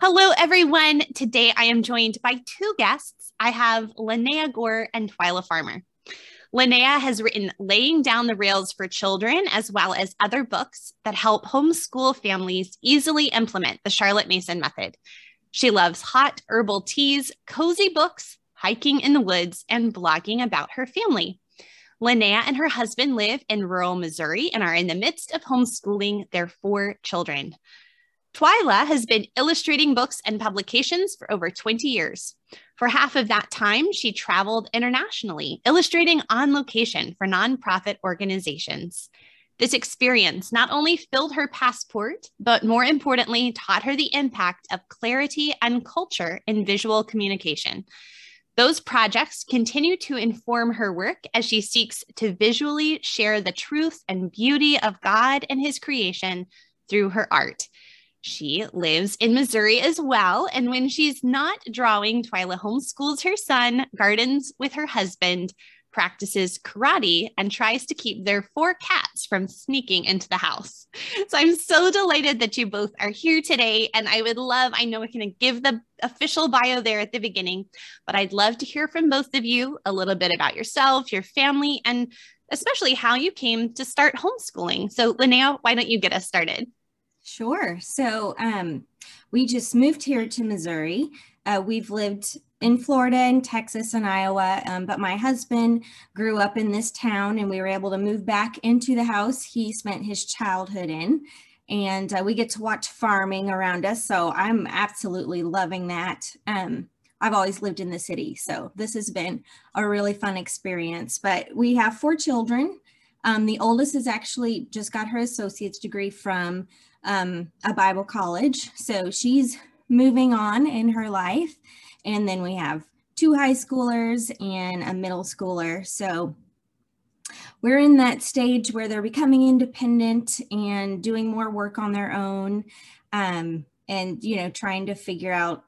Hello, everyone. Today I am joined by two guests. I have Lanaya Gore and Twila Farmer. Lanaya has written Laying Down the Rails for Children, as well as other books that help homeschool families easily implement the Charlotte Mason method. She loves hot herbal teas, cozy books, hiking in the woods, and blogging about her family. Lanaya and her husband live in rural Missouri and are in the midst of homeschooling their four children. Twila has been illustrating books and publications for over 20 years. For half of that time, she traveled internationally, illustrating on location for nonprofit organizations. This experience not only filled her passport, but more importantly, taught her the impact of clarity and culture in visual communication. Those projects continue to inform her work as she seeks to visually share the truth and beauty of God and His creation through her art. She lives in Missouri as well. And when she's not drawing, Twila homeschools her son, gardens with her husband, practices karate, and tries to keep their four cats from sneaking into the house. So I'm so delighted that you both are here today. And I would love, I know we're going to give the official bio there at the beginning, but I'd love to hear from both of you a little bit about yourself, your family, and especially how you came to start homeschooling. So, Lanaya, why don't you get us started? Sure. So um, we just moved here to Missouri. Uh, we've lived in Florida and Texas and Iowa, um, but my husband grew up in this town and we were able to move back into the house he spent his childhood in. And uh, we get to watch farming around us. So I'm absolutely loving that. Um, I've always lived in the city. So this has been a really fun experience. But we have four children. Um, the oldest is actually just got her associate's degree from um, a Bible college. So she's moving on in her life. And then we have two high schoolers and a middle schooler. So we're in that stage where they're becoming independent and doing more work on their own um, and, you know, trying to figure out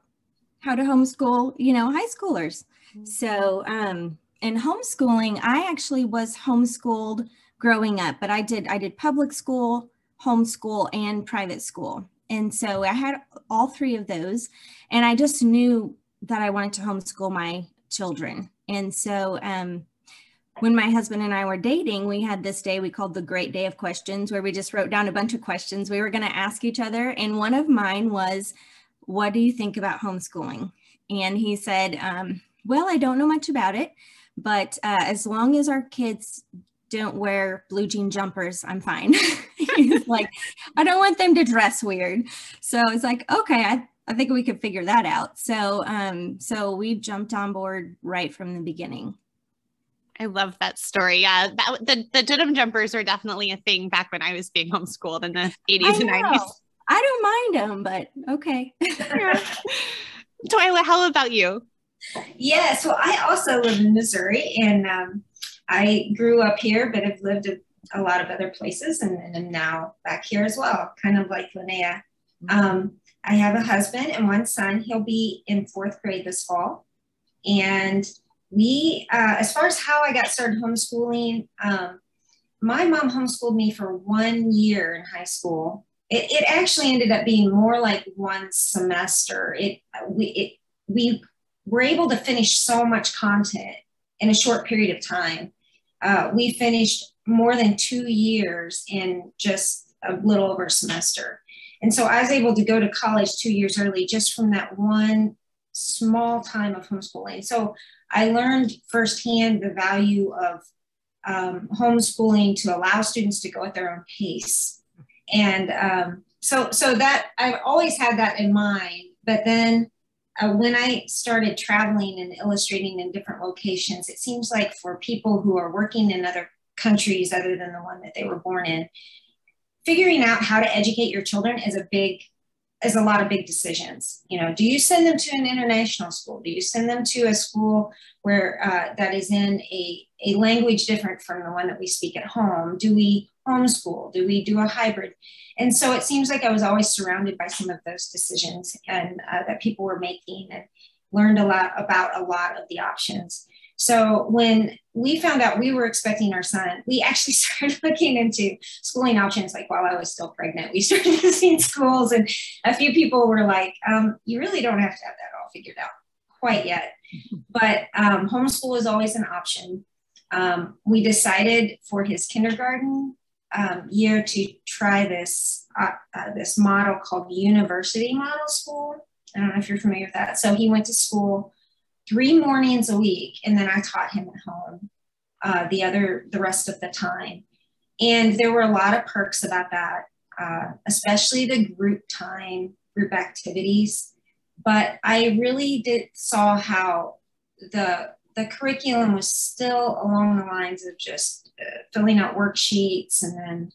how to homeschool, you know, high schoolers. So, um, in homeschooling, I actually was homeschooled growing up, but I did, I did public school, homeschool and private school. And so I had all three of those. And I just knew that I wanted to homeschool my children. And so um, when my husband and I were dating, we had this day we called the Great Day of Questions, where we just wrote down a bunch of questions we were going to ask each other. And one of mine was, What do you think about homeschooling? And he said, um, Well, I don't know much about it, but uh, as long as our kids don't wear blue jean jumpers, I'm fine. like, I don't want them to dress weird. So it's like, okay, I, I think we could figure that out. So, um, so we jumped on board right from the beginning. I love that story. Yeah, that, the the denim jumpers were definitely a thing back when I was being homeschooled in the 80s and 90s. I don't mind them, but okay. Twila, how about you? Yeah, so I also live in Missouri, and um, I grew up here, but have lived a, a lot of other places and, and am now back here as well, kind of like Lanaya. Mm-hmm. Um, I have a husband and one son. He'll be in fourth grade this fall. And we, uh, as far as how I got started homeschooling, um, my mom homeschooled me for one year in high school. It, it actually ended up being more like one semester. It we it we were able to finish so much content in a short period of time uh, we finished more than two years in just a little over a semester. And so I was able to go to college two years early just from that one small time of homeschooling. So I learned firsthand the value of um, homeschooling to allow students to go at their own pace. And um, so, so that I've always had that in mind. But then uh, when I started traveling and illustrating in different locations, it seems like for people who are working in other countries other than the one that they were born in, figuring out how to educate your children is a big is a lot of big decisions. You know, do you send them to an international school? Do you send them to a school where uh, that is in a, a language different from the one that we speak at home? Do we homeschool? Do we do a hybrid? And so it seems like I was always surrounded by some of those decisions and uh, that people were making and learned a lot about a lot of the options. So when we found out we were expecting our son, we actually started looking into schooling options. Like while I was still pregnant, we started visiting schools, and a few people were like, um, "You really don't have to have that all figured out quite yet." But um, homeschool is always an option. Um, we decided for his kindergarten um, year to try this uh, uh, this model called University Model School. I don't know if you're familiar with that. So he went to school three mornings a week, and then I taught him at home uh, the other the rest of the time. And there were a lot of perks about that, uh, especially the group time, group activities. But I really did saw how the the curriculum was still along the lines of just uh, filling out worksheets and then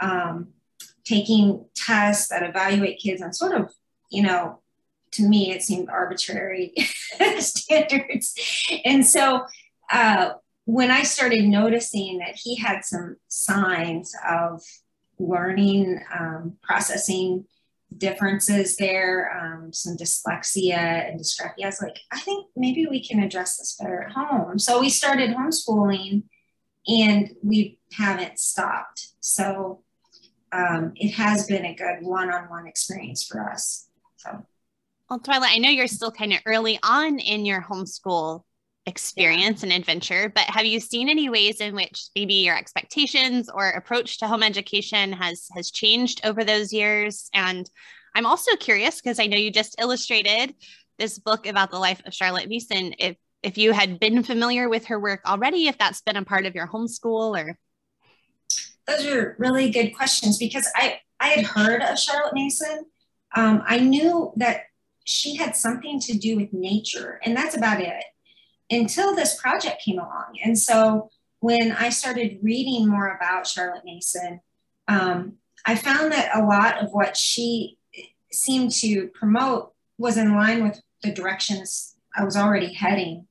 um, taking tests that evaluate kids on sort of, you know, to me, it seemed arbitrary standards. And so uh, when I started noticing that he had some signs of learning, um, processing differences there, um, some dyslexia and dysgraphia, I was like, I think maybe we can address this better at home. So we started homeschooling and we haven't stopped. So um, it has been a good one-on-one experience for us. So. Well, Twila, I know you're still kind of early on in your homeschool experience yeah. and adventure, but have you seen any ways in which maybe your expectations or approach to home education has has changed over those years? And I'm also curious because I know you just illustrated this book about the life of Charlotte Mason. If if you had been familiar with her work already, if that's been a part of your homeschool or those are really good questions because I I had heard of Charlotte Mason. Um, I knew that she had something to do with nature, and that's about it until this project came along. And so when I started reading more about Charlotte Mason, um, I found that a lot of what she seemed to promote was in line with the directions I was already heading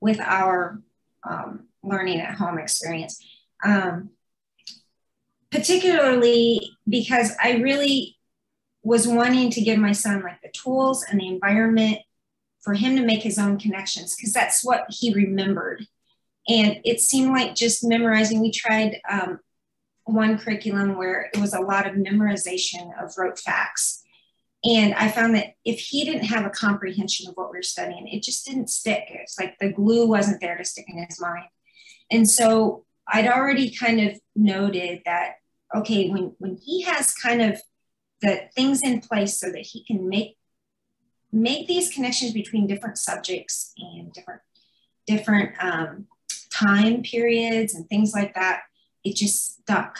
with our um, learning at home experience. Um, particularly because I really was wanting to give my son like the tools and the environment for him to make his own connections because that's what he remembered. And it seemed like just memorizing we tried um, one curriculum where it was a lot of memorization of rote facts. And i found that if he didn't have a comprehension of what we were studying it just didn't stick. It's like the glue wasn't there to stick in his mind. And so i'd already kind of noted that okay when when he has kind of the things in place so that he can make make these connections between different subjects and different different um, time periods and things like that. It just stuck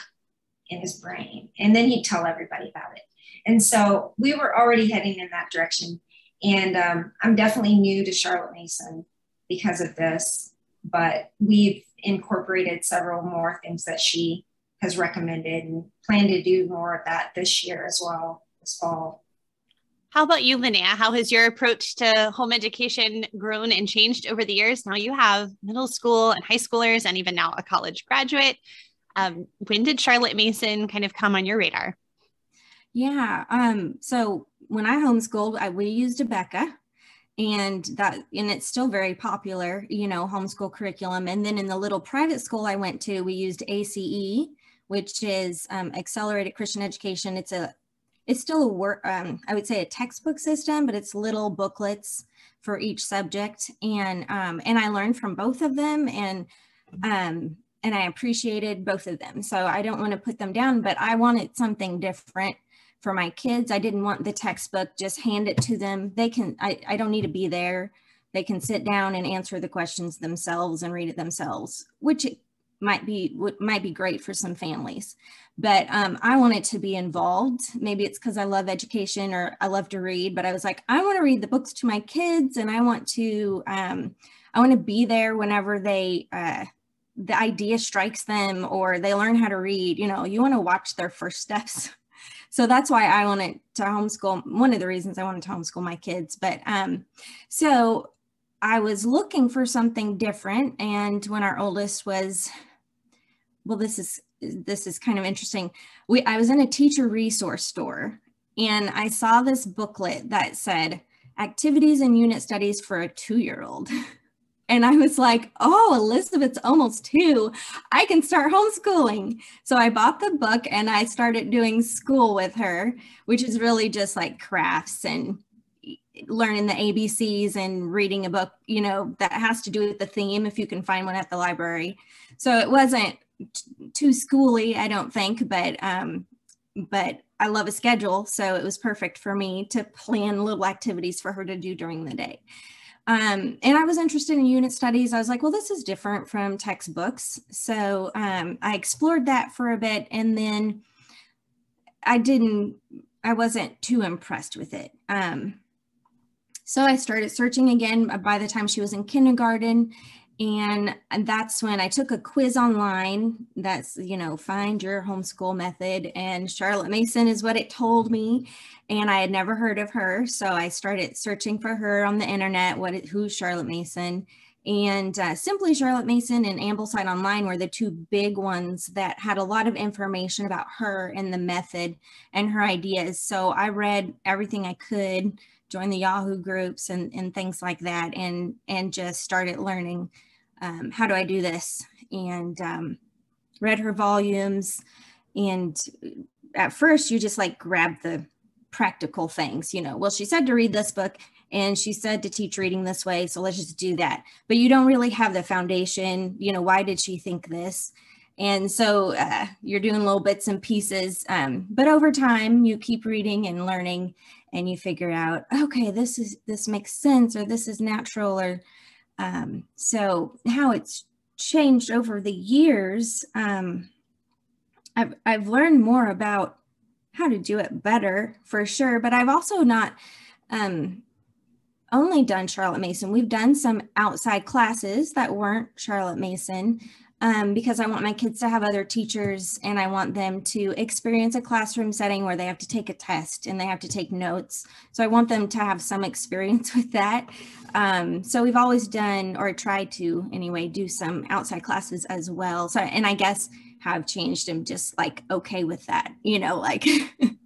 in his brain. And then he'd tell everybody about it. And so we were already heading in that direction. And um, i'm definitely new to charlotte mason because of this but we've incorporated several more things that she has recommended and plan to do more of that this year as well this fall. How about you, Lanaya? How has your approach to home education grown and changed over the years? Now you have middle school and high schoolers, and even now a college graduate. Um, when did Charlotte Mason kind of come on your radar? Yeah. Um, so when I homeschooled, I, we used Abeka and that and it's still very popular you know homeschool curriculum and then in the little private school i went to we used ace which is um, accelerated Christian education. It's a it's still a work um, I would say a textbook system, but it's little booklets for each subject, and um, and I learned from both of them, and um, and I appreciated both of them. So I don't want to put them down, but I wanted something different for my kids. I didn't want the textbook just hand it to them. They can I, I don't need to be there. They can sit down and answer the questions themselves and read it themselves, which might be might be great for some families but um, i wanted to be involved maybe it's because i love education or i love to read but i was like i want to read the books to my kids and i want to um, i want to be there whenever they uh, the idea strikes them or they learn how to read you know you want to watch their first steps so that's why i wanted to homeschool one of the reasons i wanted to homeschool my kids but um so I was looking for something different. And when our oldest was well, this is this is kind of interesting. We I was in a teacher resource store and I saw this booklet that said activities and unit studies for a two-year-old. And I was like, oh, Elizabeth's almost two. I can start homeschooling. So I bought the book and I started doing school with her, which is really just like crafts and learning the ABCs and reading a book, you know, that has to do with the theme if you can find one at the library. So it wasn't too schooly, I don't think, but um but I love a schedule, so it was perfect for me to plan little activities for her to do during the day. Um, and I was interested in unit studies. I was like, well, this is different from textbooks. So um, I explored that for a bit and then I didn't, I wasn't too impressed with it. Um, so I started searching again by the time she was in kindergarten. And that's when I took a quiz online. That's, you know, find your homeschool method. And Charlotte Mason is what it told me. And I had never heard of her. So I started searching for her on the internet. What, who's Charlotte Mason? And uh, Simply Charlotte Mason and Ambleside Online were the two big ones that had a lot of information about her and the method and her ideas. So I read everything I could joined the Yahoo groups and, and things like that, and and just started learning um, how do I do this, and um, read her volumes. And at first, you just like grab the practical things, you know. Well, she said to read this book, and she said to teach reading this way, so let's just do that. But you don't really have the foundation, you know. Why did she think this? and so uh, you're doing little bits and pieces um, but over time you keep reading and learning and you figure out okay this is this makes sense or this is natural or um, so how it's changed over the years um, I've, I've learned more about how to do it better for sure but i've also not um, only done charlotte mason. We've done some outside classes that weren't charlotte mason um, because I want my kids to have other teachers and I want them to experience a classroom setting where they have to take a test and they have to take notes. So I want them to have some experience with that. Um, so we've always done or tried to anyway do some outside classes as well. So and I guess have changed and just like okay with that, you know, like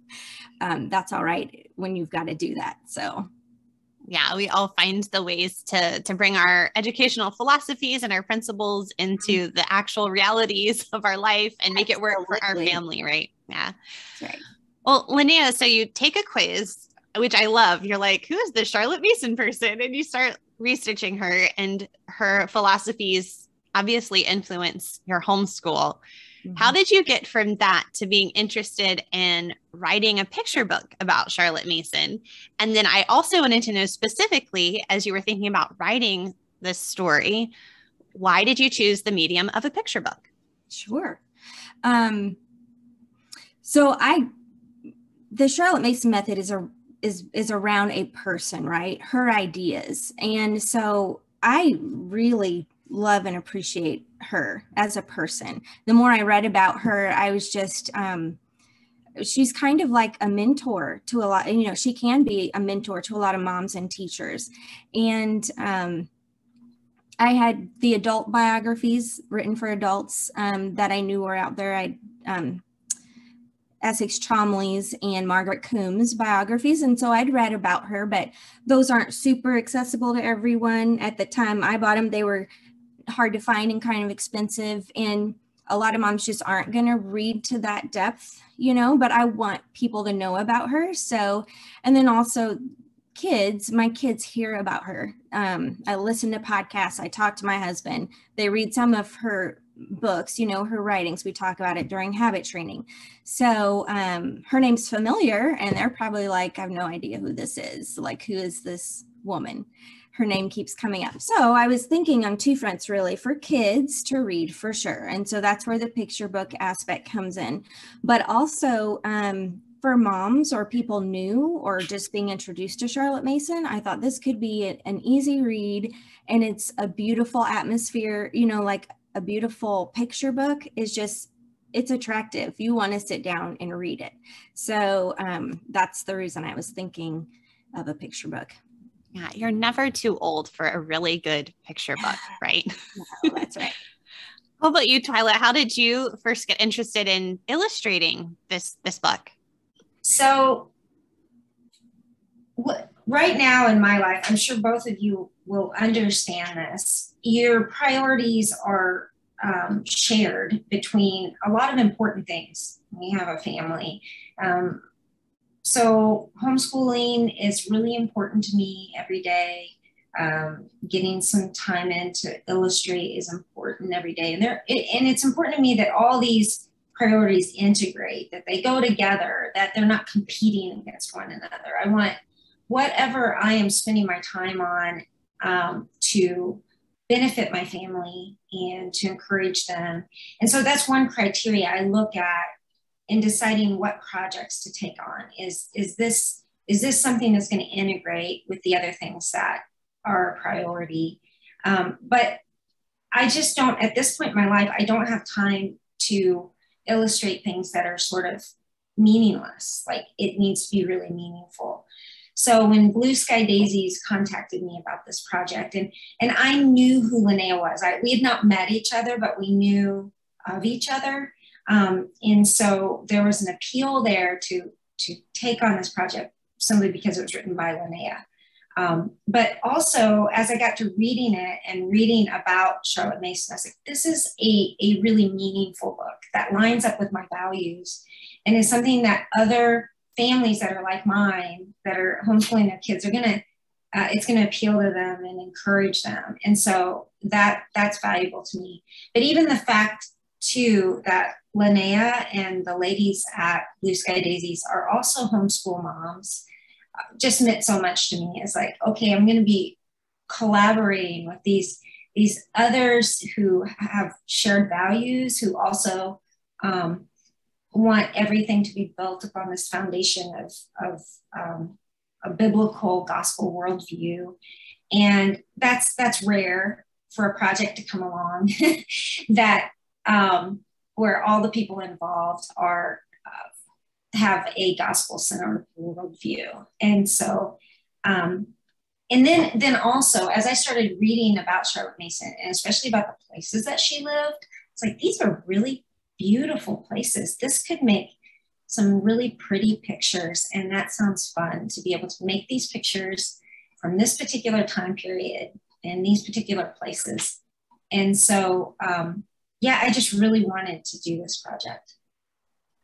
um, that's all right when you've got to do that. So yeah we all find the ways to to bring our educational philosophies and our principles into mm-hmm. the actual realities of our life and make it work for our family right? Yeah. Right. well lanaya so you take a quiz which i love. You're like who is this charlotte mason person? And you start researching her and her philosophies obviously influence your homeschool Mm-hmm. How did you get from that to being interested in writing a picture book about Charlotte Mason? And then I also wanted to know specifically, as you were thinking about writing this story, why did you choose the medium of a picture book? Sure. Um, so I, the Charlotte Mason method is a is is around a person, right? Her ideas, and so I really love and appreciate her as a person. The more I read about her, I was just, um, she's kind of like a mentor to a lot, you know, she can be a mentor to a lot of moms and teachers. And um, I had the adult biographies written for adults um, that I knew were out there. I, um, Essex Cholmondeley's and Margaret Coombs biographies. And so I'd read about her, but those aren't super accessible to everyone. At the time I bought them, they were hard to find and kind of expensive. And a lot of moms just aren't going to read to that depth, you know, but I want people to know about her. So, and then also kids, my kids hear about her. Um, I listen to podcasts, I talk to my husband, they read some of her books, you know, her writings. We talk about it during habit training. So um, her name's familiar, and they're probably like, I have no idea who this is. Like, who is this woman? Her name keeps coming up. So I was thinking on two fronts really for kids to read for sure. And so that's where the picture book aspect comes in. But also um, for moms or people new or just being introduced to Charlotte Mason, I thought this could be an easy read and it's a beautiful atmosphere, you know, like a beautiful picture book is just it's attractive. You want to sit down and read it. So um, that's the reason I was thinking of a picture book. Yeah, you're never too old for a really good picture book, right? no, that's right. How about you, Twila? How did you first get interested in illustrating this this book? So, what right now in my life, I'm sure both of you will understand this. Your priorities are um, shared between a lot of important things. We have a family. Um, so, homeschooling is really important to me every day. Um, getting some time in to illustrate is important every day. And, there, it, and it's important to me that all these priorities integrate, that they go together, that they're not competing against one another. I want whatever I am spending my time on um, to benefit my family and to encourage them. And so that's one criteria I look at in deciding what projects to take on. Is, is this is this something that's going to integrate with the other things that are a priority? Um, but I just don't, at this point in my life, I don't have time to illustrate things that are sort of meaningless. Like it needs to be really meaningful. So when Blue Sky Daisies contacted me about this project, and and I knew who Lanaya was. I, we had not met each other, but we knew of each other. Um, and so there was an appeal there to to take on this project simply because it was written by Lanaya. Um, but also, as I got to reading it and reading about Charlotte Mason, I was like, this is a, a really meaningful book that lines up with my values and is something that other families that are like mine that are homeschooling their kids are going to uh, it's going to appeal to them and encourage them and so that that's valuable to me but even the fact too that lanaya and the ladies at blue sky daisies are also homeschool moms just meant so much to me it's like okay i'm going to be collaborating with these these others who have shared values who also um, want everything to be built upon this foundation of, of um, a biblical gospel worldview. And that's that's rare for a project to come along that um, where all the people involved are uh, have a gospel centered worldview. And so, um, and then then also as I started reading about Charlotte Mason and especially about the places that she lived, it's like these are really beautiful places. This could make some really pretty pictures, and that sounds fun to be able to make these pictures from this particular time period in these particular places. And so, um, yeah, I just really wanted to do this project.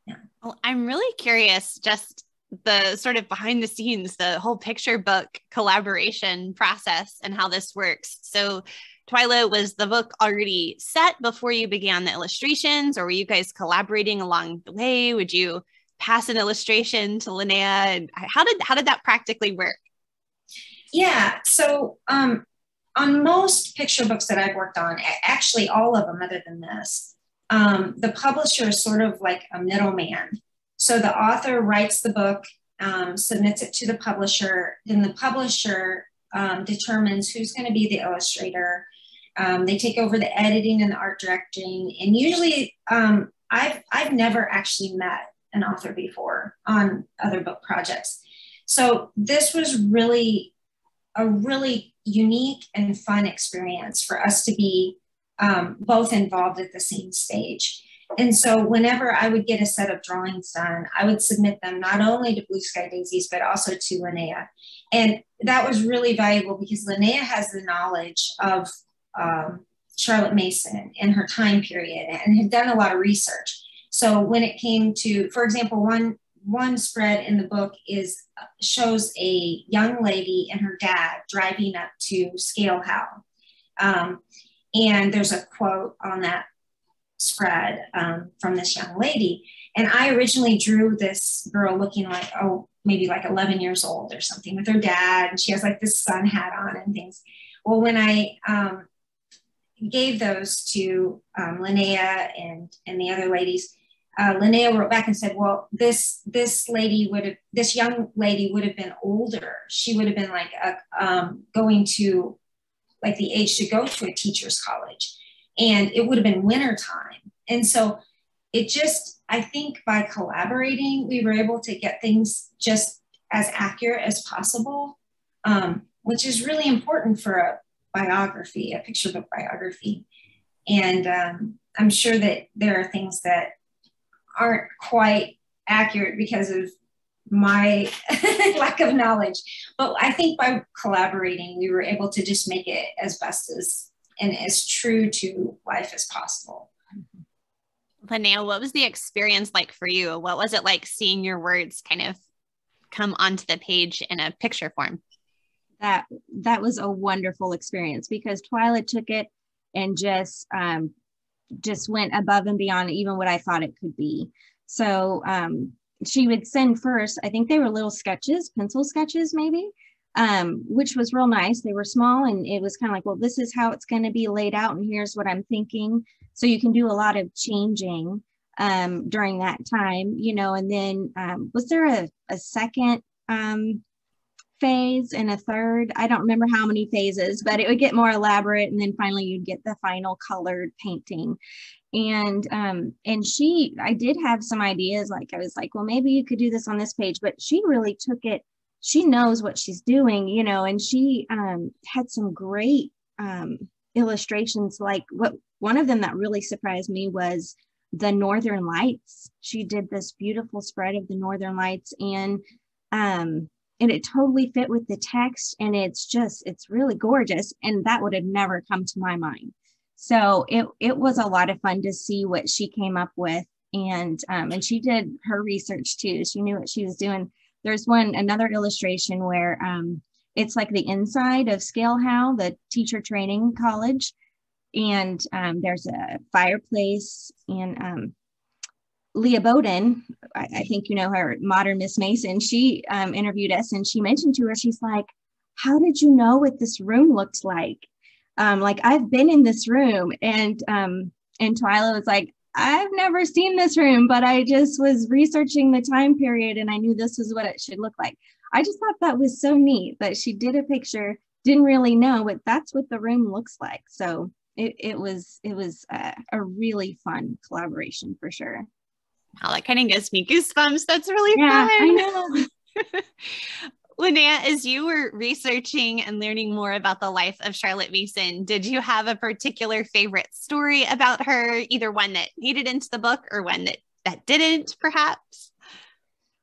Yeah. Well, I'm really curious just the sort of behind the scenes, the whole picture book collaboration process and how this works. So, Twila, was the book already set before you began the illustrations, or were you guys collaborating along the way? Would you pass an illustration to Lanaya? And how did how did that practically work? Yeah, so um, on most picture books that I've worked on, actually all of them, other than this, um, the publisher is sort of like a middleman. So the author writes the book, um, submits it to the publisher, then the publisher um, determines who's going to be the illustrator, um, they take over the editing and the art directing. And usually, um, I've, I've never actually met an author before on other book projects. So this was really a really unique and fun experience for us to be um, both involved at the same stage. And so whenever I would get a set of drawings done, I would submit them not only to Blue Sky Daisies, but also to Lanaya. And that was really valuable because Lanaya has the knowledge of um, Charlotte Mason in her time period and had done a lot of research. So when it came to, for example, one one spread in the book is shows a young lady and her dad driving up to Scale How. Um, and there's a quote on that spread um, from this young lady. And I originally drew this girl looking like, oh, maybe like 11 years old or something with her dad. And she has like this sun hat on and things. Well, when I um, gave those to um, Lanaya and, and the other ladies, uh, Lanaya wrote back and said, well, this, this lady would have, this young lady would have been older. She would have been like a, um, going to like the age to go to a teacher's college and it would have been winter time. And so it just, I think by collaborating, we were able to get things just as accurate as possible, um, which is really important for a, biography, a picture book biography. And um, I'm sure that there are things that aren't quite accurate because of my lack of knowledge. But I think by collaborating, we were able to just make it as best as and as true to life as possible. Lanaya, what was the experience like for you? What was it like seeing your words kind of come onto the page in a picture form? That that was a wonderful experience because Twila took it and just um, just went above and beyond even what I thought it could be. So um, she would send first, I think they were little sketches, pencil sketches maybe, um, which was real nice. They were small and it was kind of like, well, this is how it's going to be laid out and here's what I'm thinking. So you can do a lot of changing um, during that time, you know, and then um, was there a, a second um, phase and a third? I don't remember how many phases, but it would get more elaborate. And then finally you'd get the final colored painting and um and she i did have some ideas like i was like well maybe you could do this on this page but she really took it she knows what she's doing you know and she um had some great um illustrations like what one of them that really surprised me was the northern lights she did this beautiful spread of the northern lights and um and it totally fit with the text and it's just it's really gorgeous and that would have never come to my mind so it it was a lot of fun to see what she came up with, and um, and she did her research too. She knew what she was doing. There's one another illustration where um, it's like the inside of Scale How, the teacher training college, and um, there's a fireplace and um, Leah Boden, I, I, think you know her, modern Miss Mason. She um, interviewed us and she mentioned to her, she's like, "How did you know what this room looked like?" um, like I've been in this room and um, and Twila was like, I've never seen this room, but I just was researching the time period and I knew this was what it should look like. I just thought that was so neat that she did a picture, didn't really know, but that's what the room looks like. So it, it was it was uh, a really fun collaboration for sure. Wow, that kind of gives me goosebumps. That's really yeah, fun. I know. Lanaya, as you were researching and learning more about the life of Charlotte Mason, did you have a particular favorite story about her, either one that made it into the book or one that, that didn't, perhaps?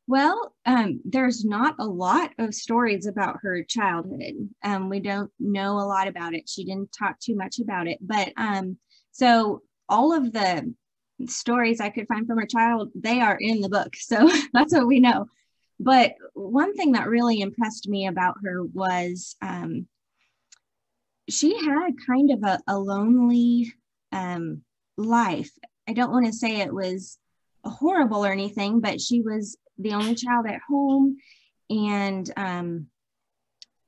Well, um, there's not a lot of stories about her childhood. Um, we don't know a lot about it. She didn't talk too much about it. But um, so all of the stories I could find from her child, they are in the book. So that's what we know. But one thing that really impressed me about her was um, she had kind of a, a lonely um, life. I don't want to say it was horrible or anything, but she was the only child at home. And um,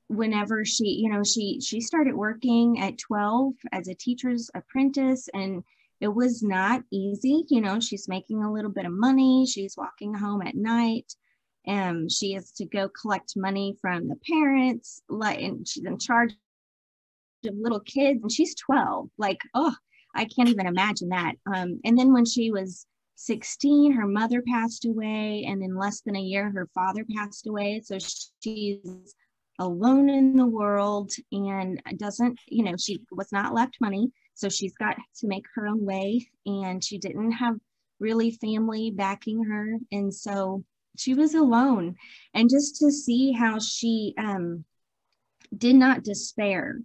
whenever she, you know, she she started working at 12 as a teacher's apprentice and it was not easy. You know, she's making a little bit of money. She's walking home at night. and she has to go collect money from the parents, like, and she's in charge of little kids, and she's 12. Like, oh, I can't even imagine that. Um, and then when she was 16, her mother passed away, and in less than a year, her father passed away. So she's alone in the world and doesn't, you know, she was not left money. So she's got to make her own way, and she didn't have really family backing her. And so she was alone and just to see how she um, did not despair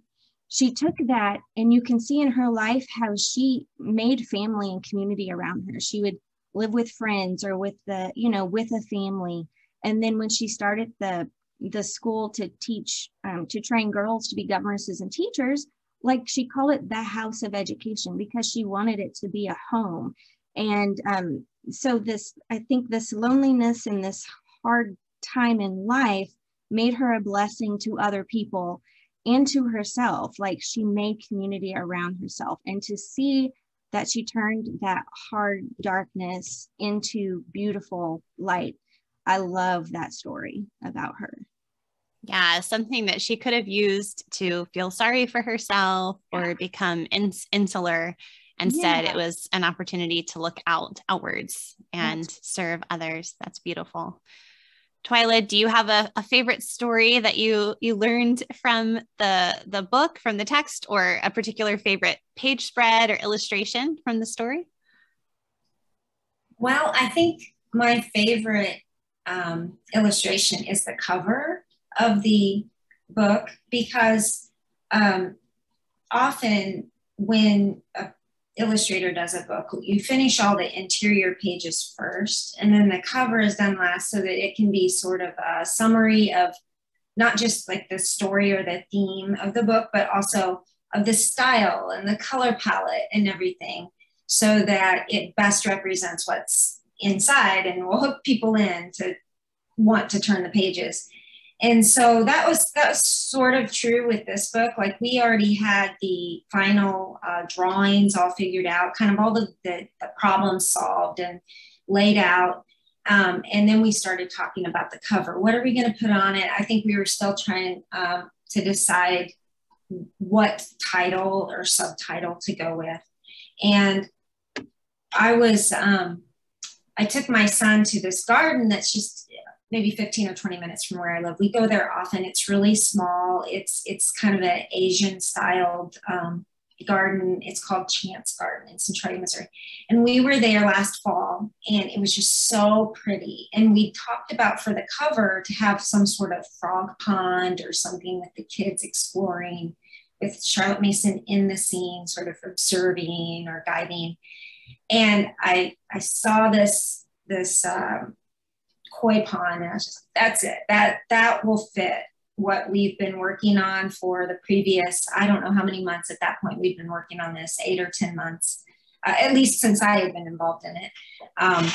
she took that and you can see in her life how she made family and community around her she would live with friends or with the you know with a family and then when she started the the school to teach um, to train girls to be governesses and teachers like she called it the house of education because she wanted it to be a home. And um, so this i think this loneliness and this hard time in life made her a blessing to other people and to herself. Like she made community around herself. And to see that she turned that hard darkness into beautiful light i love that story about her yeah something that she could have used to feel sorry for herself or become ins- insular Instead, yeah. it was an opportunity to look out outwards and serve others. That's beautiful. Twila, do you have a, a favorite story that you you learned from the the book, from the text, or a particular favorite page spread or illustration from the story? Well, I think my favorite um, illustration is the cover of the book because um, often when a illustrator does a book, you finish all the interior pages first, and then the cover is done last so that it can be sort of a summary of not just like the story or the theme of the book, but also of the style and the color palette and everything so that it best represents what's inside and will hook people in to want to turn the pages and so that was that was sort of true with this book. Like we already had the final uh, drawings all figured out kind of all the, the, the problems solved and laid out. Um, and then we started talking about the cover. What are we going to put on it? I think we were still trying um, to decide what title or subtitle to go with. And i was um, i took my son to this garden that's just maybe 15 or 20 minutes from where I live. We go there often. It's really small. It's it's kind of an Asian styled um, garden. It's called Chance Garden in Centralia, Missouri. And we were there last fall and it was just so pretty. And we talked about for the cover to have some sort of frog pond or something with the kids exploring with Charlotte Mason in the scene, sort of observing or guiding. And I I saw this this um, koi pond. And I was just that's it. That that will fit what we've been working on for the previous, I don't know how many months at that point we've been working on this, eight or 10 months, uh, at least since I had been involved in it. Um,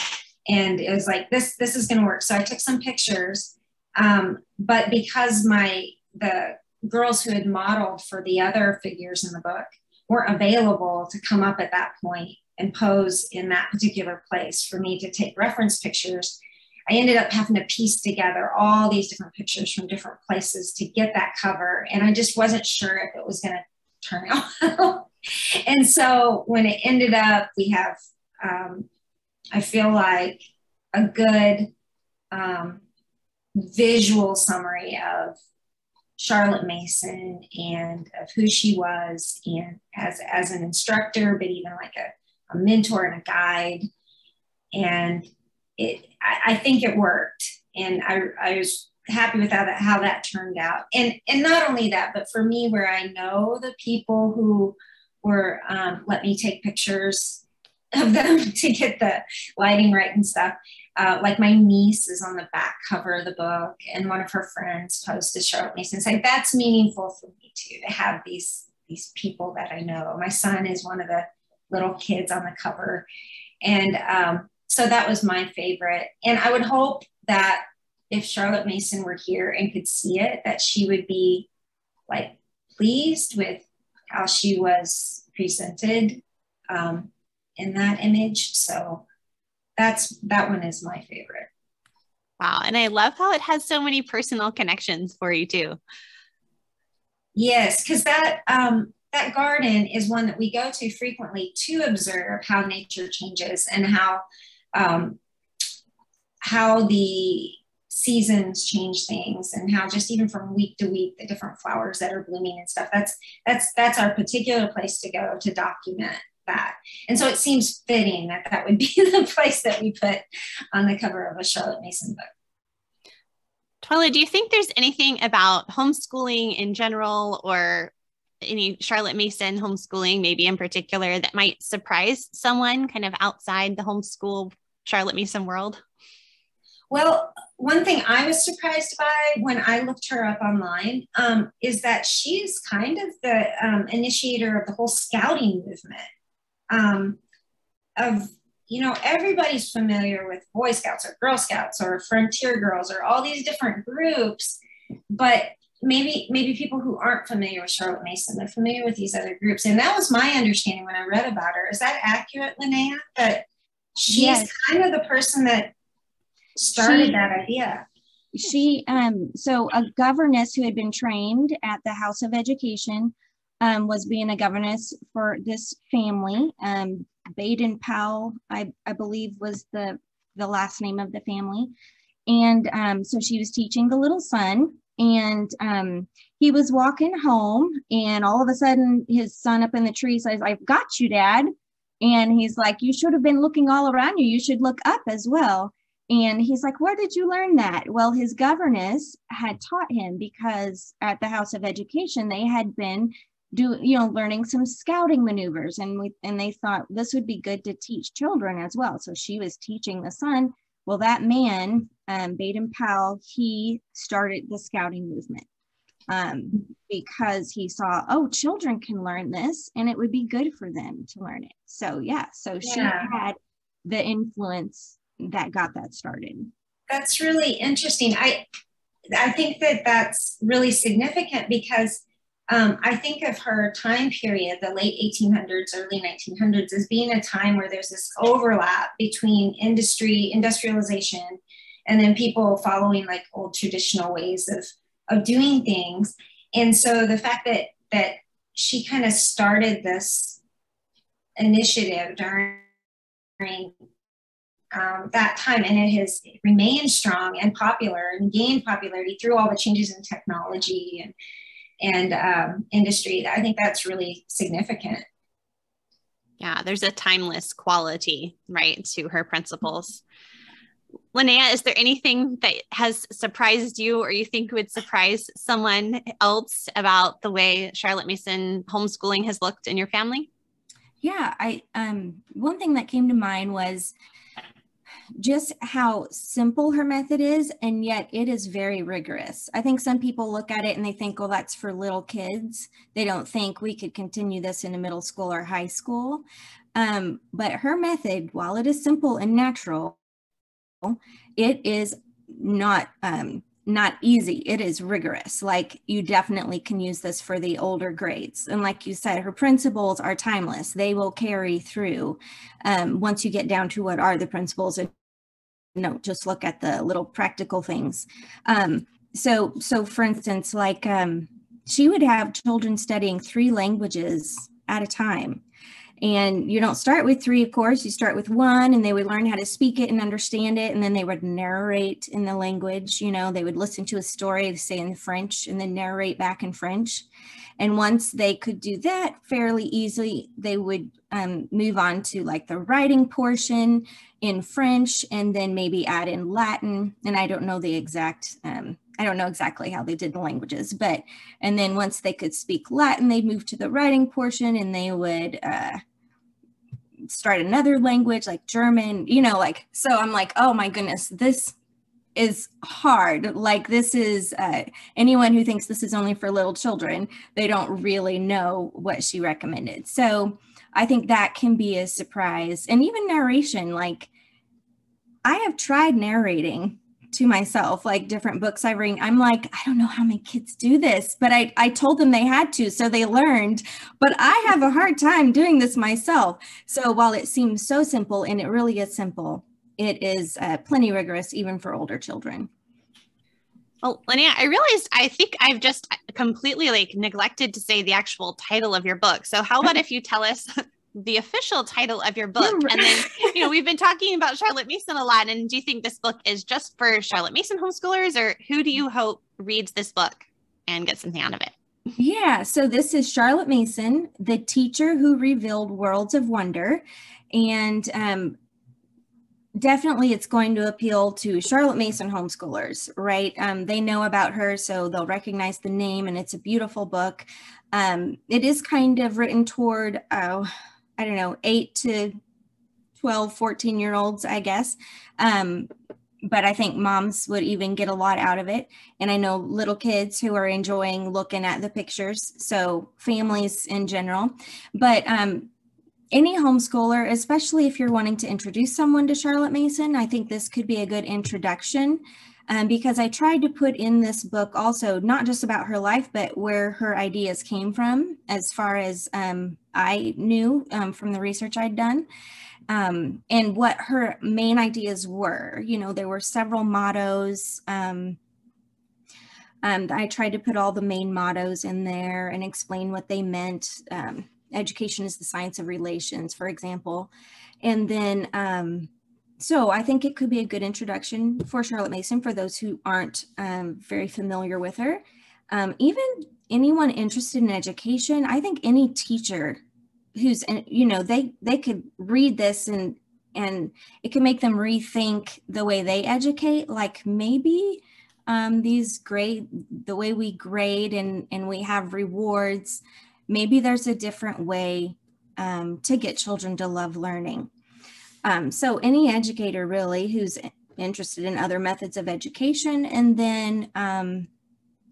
and it was like, this, this is gonna work. So I took some pictures, um, but because my, the girls who had modeled for the other figures in the book weren't available to come up at that point and pose in that particular place for me to take reference pictures, I ended up having to piece together all these different pictures from different places to get that cover. And I just wasn't sure if it was going to turn out. and so when it ended up, we have, um, I feel like, a good um, visual summary of Charlotte Mason and of who she was and as, as an instructor, but even like a, a mentor and a guide. And it, I, I think it worked. And I, I was happy with how that, how that turned out. And, and not only that, but for me, where I know the people who were, um, let me take pictures of them to get the lighting right and stuff. Uh, like my niece is on the back cover of the book, and one of her friends posted Charlotte Mason. It's like that's meaningful for me too to have these these people that I know. My son is one of the little kids on the cover, and um, so that was my favorite. And I would hope that if Charlotte Mason were here and could see it, that she would be like pleased with how she was presented um, in that image. So that's that one is my favorite. Wow. And I love how it has so many personal connections for you too. Yes, because that um, that garden is one that we go to frequently to observe how nature changes and how um, how the seasons change things and how just even from week to week the different flowers that are blooming and stuff that's that's that's our particular place to go to document that. And so it seems fitting that that would be the place that we put on the cover of a charlotte mason book. Twila, do you think there's anything about homeschooling in general or any Charlotte Mason homeschooling, maybe in particular, that might surprise someone kind of outside the homeschool Charlotte Mason world? Well, one thing I was surprised by when I looked her up online um, is that she's kind of the um, initiator of the whole scouting movement. Um, of you know, everybody's familiar with Boy Scouts or Girl Scouts or Frontier Girls or all these different groups, but maybe maybe people who aren't familiar with Charlotte Mason, they're familiar with these other groups. And that was my understanding when I read about her. Is that accurate, Lanaya? That she's yes. kind of the person that started she, that idea. She, um, so a governess who had been trained at the House of Education um, was being a governess for this family. Um, Baden Powell, I, I believe, was the the last name of the family, and um, so she was teaching the little son, and um, he was walking home, and all of a sudden, his son up in the tree says, "I've got you, Dad." And he's like, You should have been looking all around you. You should look up as well. And he's like, Where did you learn that? Well, his governess had taught him because at the House of Education, they had been do you know learning some scouting maneuvers and we and they thought this would be good to teach children as well so she was teaching the son well that man um, baden powell he started the scouting movement um, because he saw oh children can learn this and it would be good for them to learn it so yeah so she yeah. had the influence that got that started. That's really interesting. I I think that that's really significant because um, I think of her time period, the late 1800s, early 1900s, as being a time where there's this overlap between industry, industrialization, and then people following like old traditional ways of, of doing things. And so the fact that that she kind of started this initiative during um, that time, and it has remained strong and popular and gained popularity through all the changes in technology and and um, industry. I think that's really significant. Yeah, there's a timeless quality, right, to her principles. Lanaya, is there anything that has surprised you or you think would surprise someone else about the way Charlotte Mason homeschooling has looked in your family? Yeah, I um one thing that came to mind was just how simple her method is, and yet it is very rigorous. I think some people look at it and they think, oh, that's for little kids. They don't think we could continue this in a middle school or high school. Um, but her method, while it is simple and natural, it is not um, not easy. It is rigorous. Like you definitely can use this for the older grades. And like you said, her principles are timeless. They will carry through um, once you get down to what are the principles and no, just look at the little practical things. Um, so, so for instance, like um, she would have children studying three languages at a time. And you don't start with three, of course, you start with one, and they would learn how to speak it and understand it. And then they would narrate in the language. You know, they would listen to a story, say in French, and then narrate back in French. And once they could do that fairly easily, they would um, move on to like the writing portion in French and then maybe add in Latin. And I don't know the exact, um, I don't know exactly how they did the languages, but, and then once they could speak Latin, they'd move to the writing portion and they would, uh, start another language like German, you know, like, so I'm like, oh my goodness, this is hard. Like this is uh, anyone who thinks this is only for little children, they don't really know what she recommended. So I think that can be a surprise. And even narration, like I have tried narrating to myself, like different books I read. I'm like, I don't know how my kids do this, but I, I told them they had to, so they learned. But I have a hard time doing this myself. So while it seems so simple, and it really is simple, it is uh, plenty rigorous even for older children. Well, Lanaya, I realized I think I've just completely like neglected to say the actual title of your book. So how about if you tell us the official title of your book? And then, you know, we've been talking about Charlotte Mason a lot. And do you think this book is just for Charlotte Mason homeschoolers or who do you hope reads this book and gets something out of it? Yeah, so this is Charlotte Mason, the teacher who revealed worlds of wonder. And um, definitely it's going to appeal to Charlotte Mason homeschoolers, right? Um, they know about her, so they'll recognize the name, and it's a beautiful book. Um, it is kind of written toward, oh, I don't know, eight to 12, 14 year olds, I guess. Um, but I think moms would even get a lot out of it. And I know little kids who are enjoying looking at the pictures, so families in general. But um, any homeschooler, especially if you're wanting to introduce someone to Charlotte Mason, I think this could be a good introduction um, because I tried to put in this book also not just about her life, but where her ideas came from, as far as um, I knew um, from the research I'd done. Um, and what her main ideas were. You know, there were several mottos. Um, um, I tried to put all the main mottos in there and explain what they meant. Um, education is the science of relations, for example. And then, um, so I think it could be a good introduction for Charlotte Mason for those who aren't very familiar with her. Even anyone interested in education, I think any teacher who's, and you know, they, they could read this and and it can make them rethink the way they educate like maybe um, these grade the way we grade and and we have rewards maybe there's a different way um, to get children to love learning. Um, so any educator really who's interested in other methods of education and then um,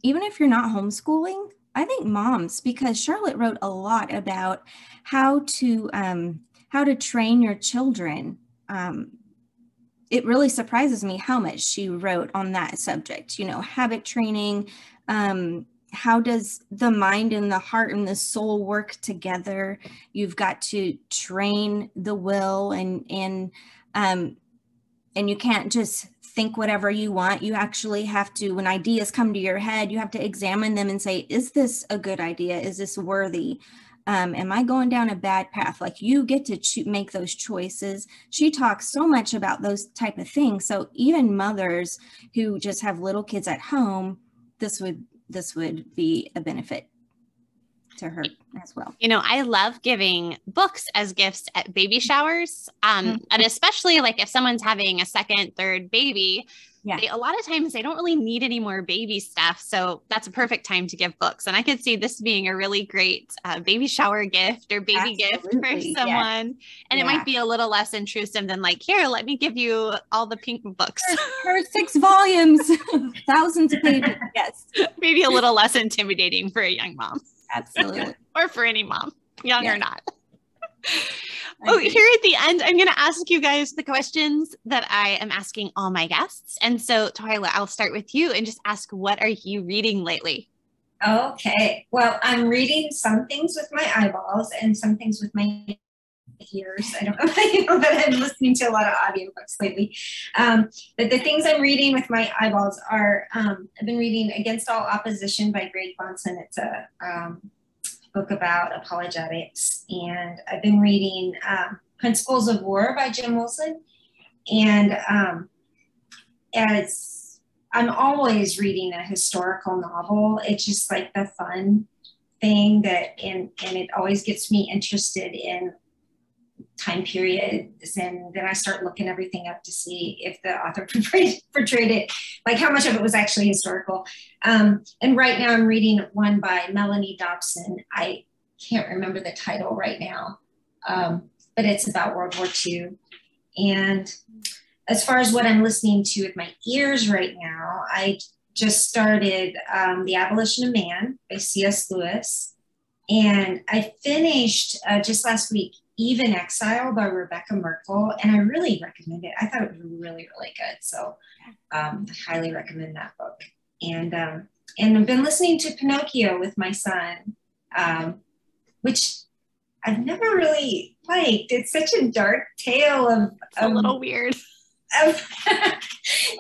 even if you're not homeschooling i think moms because charlotte wrote a lot about how to um, how to train your children. Um, it really surprises me how much she wrote on that subject, you know, habit training. Um, how does the mind and the heart and the soul work together? You've got to train the will and, and, um, and you can't just think whatever you want. You actually have to, when ideas come to your head, you have to examine them and say, is this a good idea? Is this worthy? um, am i going down a bad path like you get to cho- make those choices she talks so much about those type of things so even mothers who just have little kids at home this would this would be a benefit to her as well. You know, I love giving books as gifts at baby showers. Um, mm-hmm. and especially like if someone's having a second, third baby, yeah. They, a lot of times they don't really need any more baby stuff. So that's a perfect time to give books. And I could see this being a really great uh, baby shower gift or baby Absolutely. gift for someone. And yeah. it might be a little less intrusive than like, here, let me give you all the pink books. Her six volumes, thousands of pages. Yes. Maybe a little less intimidating for a young mom. Absolutely. or for any mom, young yeah. or not. Oh, here at the end, I'm going to ask you guys the questions that I am asking all my guests. And so, Twila, I'll start with you and just ask, what are you reading lately? Okay. Well, I'm reading some things with my eyeballs and some things with my ears. I don't know you know that I'm listening to a lot of audiobooks lately. Um, but the things I'm reading with my eyeballs are um, I've been reading Against All Opposition by Greg Bahnsen. It's a um, book about apologetics. And I've been reading um, Principles of War by Jim Wilson. And um, as I'm always reading a historical novel, it's just like the fun thing that, and, and it always gets me interested in time periods and then i start looking everything up to see if the author portrayed, it like how much of it was actually historical. Um, and right now i'm reading one by melanie dobson. I can't remember the title right now um, but it's about world war ii and as far as what i'm listening to with my ears right now i just started um, the abolition of man by cs lewis. And i finished uh, just last week Eve in Exile by Rebekah Merkle, and I really recommend it. I thought it was really, really good. So um, I highly recommend that book. And um, and I've been listening to Pinocchio with my son, um, which I've never really liked. It's such a dark tale of, of a little weird of,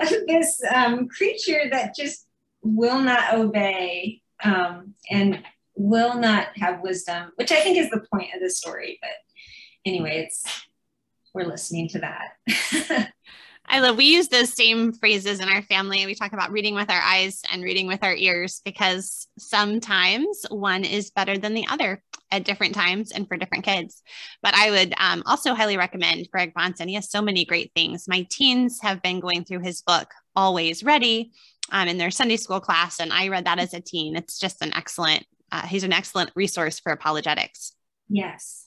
of this um, creature that just will not obey um, and will not have wisdom, which I think is the point of the story. But anyway, it's we're listening to that. I love we use those same phrases in our family. We talk about reading with our eyes and reading with our ears because sometimes one is better than the other at different times and for different kids. But I would um, also highly recommend Greg Bahnsen. He has so many great things. My teens have been going through his book, Always Ready, um, in their Sunday school class, and I read that as a teen. It's just an excellent. Uh, he's an excellent resource for apologetics. Yes.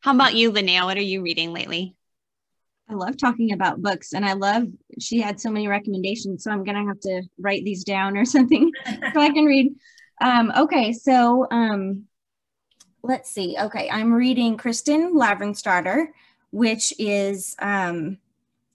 How about you, Lanaya? What are you reading lately? I love talking about books and I love she had so many recommendations. So I'm gonna have to write these down or something so I can read. Um, okay, so um, let's see. Okay, I'm reading Kristin Lavransdatter, which is um,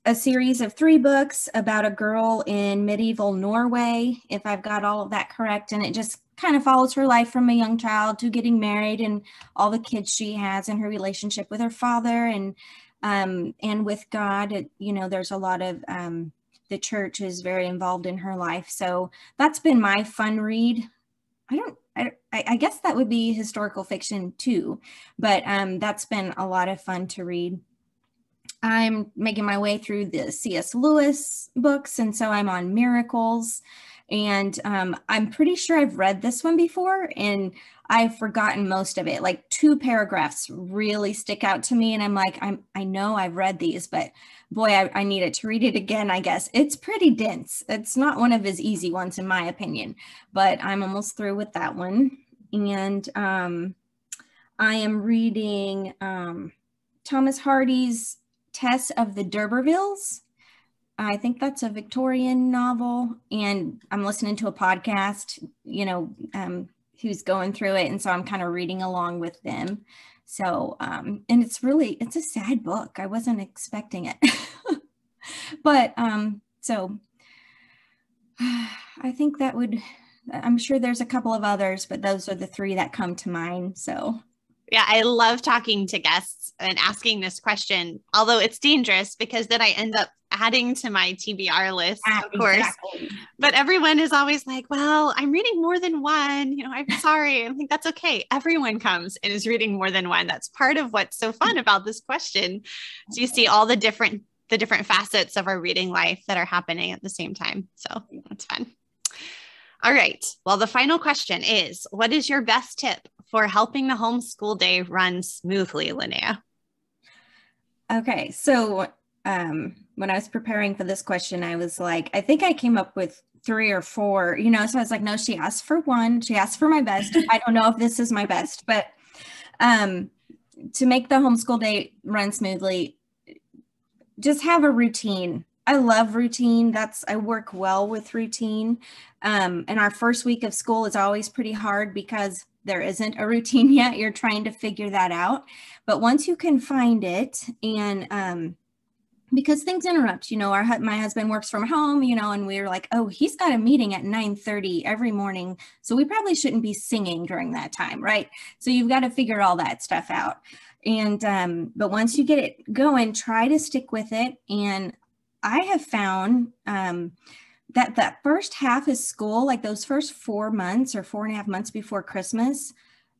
a series of three books about a girl in medieval Norway, if I've got all of that correct. And it just kind of follows her life from a young child to getting married and all the kids she has and her relationship with her father and um, and with God. It, you know, there's a lot of um, the church is very involved in her life. So that's been my fun read. I don't. I, I guess that would be historical fiction too, but um, that's been a lot of fun to read. I'm making my way through the C.S. Lewis books, and so I'm on Miracles. And um, I'm pretty sure I've read this one before and I've forgotten most of it. Like two paragraphs really stick out to me. And I'm like, I'm, I know I've read these, but boy, I, I needed to read it again, I guess. It's pretty dense. It's not one of his easy ones, in my opinion, but I'm almost through with that one. And um, I am reading um, Thomas Hardy's Tess of the D'Urbervilles. I think that's a Victorian novel, and I'm listening to a podcast, you know, um, who's going through it, and so I'm kind of reading along with them. So, um, and it's really it's a sad book. I wasn't expecting it, but um, so I think that would. I'm sure there's a couple of others, but those are the three that come to mind. So yeah, I love talking to guests and asking this question, although it's dangerous because then I end up adding to my TBR list, of course. Exactly. But everyone is always like, well, I'm reading more than one. You know, I'm sorry. I think that's okay. Everyone comes and is reading more than one. That's part of what's so fun about this question. So you see all the different the different facets of our reading life that are happening at the same time. So that's fun. All right. Well, the final question is what is your best tip for helping the homeschool day run smoothly, Lanaya? Okay. So um, when I was preparing for this question, I was like, I think I came up with three or four, you know, so I was like, no, she asked for one. She asked for my best. I don't know if this is my best, but um, to make the homeschool day run smoothly, just have a routine. I love routine. That's I work well with routine. Um, and our first week of school is always pretty hard because there isn't a routine yet. You're trying to figure that out. But once you can find it and um, because things interrupt you know our my husband works from home you know and we are like oh he's got a meeting at 9 30 every morning so we probably shouldn't be singing during that time right so you've got to figure all that stuff out and um, but once you get it going try to stick with it and i have found um, that that first half of school like those first four months or four and a half months before christmas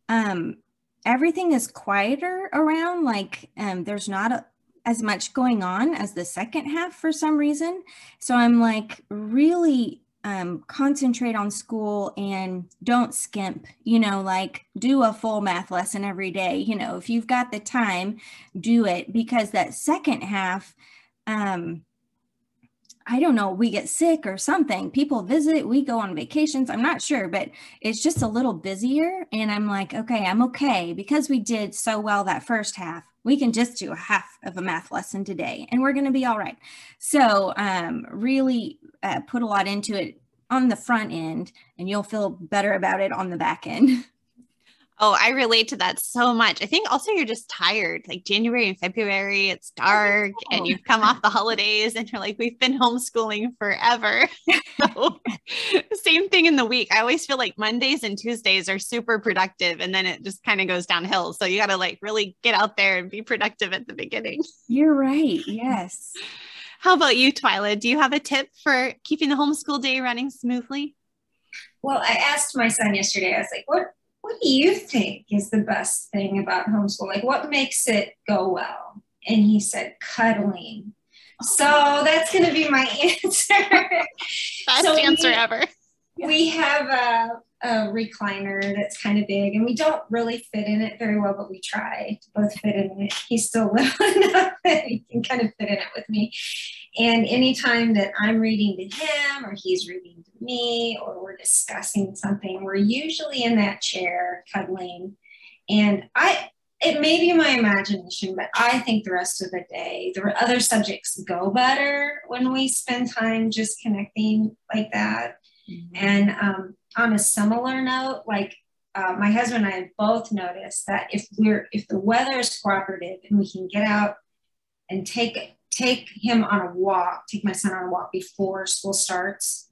um, everything is quieter around like um, there's not a, as much going on as the second half for some reason. So I'm like, really um, concentrate on school and don't skimp, you know, like do a full math lesson every day. You know, if you've got the time, do it because that second half, um, I don't know, we get sick or something. People visit, we go on vacations. I'm not sure, but it's just a little busier. And I'm like, okay, I'm okay because we did so well that first half. We can just do a half of a math lesson today and we're going to be all right. So, um, really uh, put a lot into it on the front end and you'll feel better about it on the back end. Oh, I relate to that so much. I think also you're just tired. Like January and February, it's dark and you've come off the holidays and you're like, we've been homeschooling forever. same thing in the week. I always feel like Mondays and Tuesdays are super productive and then it just kind of goes downhill. So you got to like really get out there and be productive at the beginning. You're right. Yes. How about you, Twila? Do you have a tip for keeping the homeschool day running smoothly? Well, I asked my son yesterday, I was like, what what do you think is the best thing about homeschool? Like, what makes it go well? And he said, cuddling. So that's going to be my answer. Best so answer we, ever. We have a, a, recliner that's kind of big, and we don't really fit in it very well, but we try to both fit in it. He's still little enough that he can kind of fit in it with me. And anytime that I'm reading to him or he's reading to me or we're discussing something, we're usually in that chair cuddling. And I, it may be my imagination, but I think the rest of the day, the other subjects go better when we spend time just connecting like that. Mm-hmm. And um, on a similar note, like uh, my husband and I both noticed that if we're if the weather is cooperative and we can get out and take take him on a walk, take my son on a walk before school starts,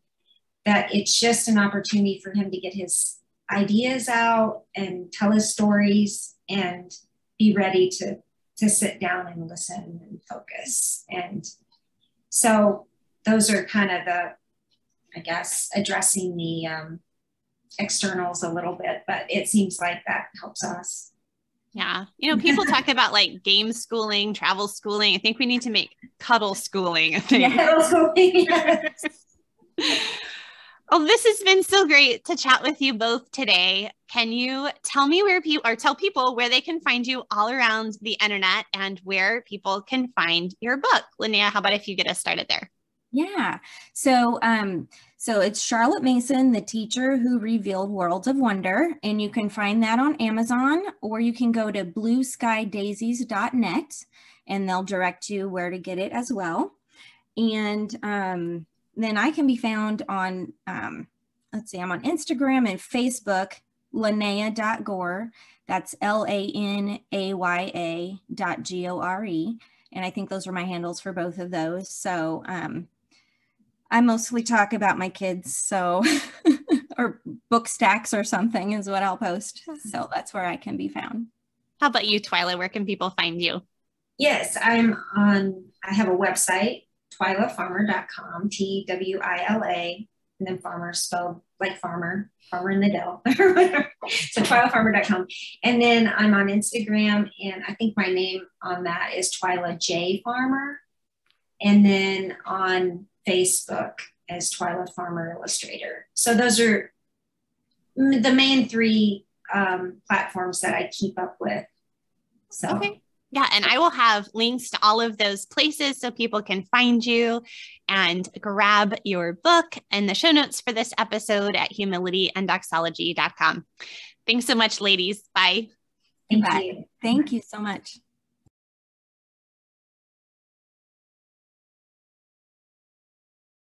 that it's just an opportunity for him to get his ideas out and tell his stories and be ready to to sit down and listen and focus. And so those are kind of the, I guess, addressing the um, externals a little bit, but it seems like that helps us. Yeah. You know, people talk about like game schooling, travel schooling. I think we need to make cuddle schooling a thing. Yeah. Yes. Oh, this has been so great to chat with you both today. Can you tell me where people or tell people where they can find you all around the internet and where people can find your book? Lanaya, how about if you get us started there? Yeah. So um so it's Charlotte Mason, the teacher who revealed Worlds of Wonder, and you can find that on Amazon or you can go to blueskydaisies.net and they'll direct you where to get it as well. And um then I can be found on, um, let's see, I'm on Instagram and Facebook, Lanaya.gore. That's L A N A Y A dot G O R E. And I think those are my handles for both of those. So um, I mostly talk about my kids. So, or book stacks or something is what I'll post. So that's where I can be found. How about you, Twila? Where can people find you? Yes, I'm on, I have a website, twilafarmer.com, T W I L A, and then farmer spelled like farmer, farmer in the dell. so twilafarmer.com. And then I'm on Instagram, and I think my name on that is Twila J Farmer. And then on Facebook as Twila Farmer Illustrator. So those are the main three um, platforms that I keep up with. So. Okay. Yeah, and I will have links to all of those places so people can find you and grab your book and the show notes for this episode at humilityanddoxology.com. Thanks so much, ladies. Bye. Thank Bye. you. Thank you so much.